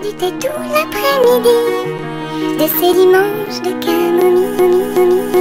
du tout l'après-midi, de ces dimanches de camomille.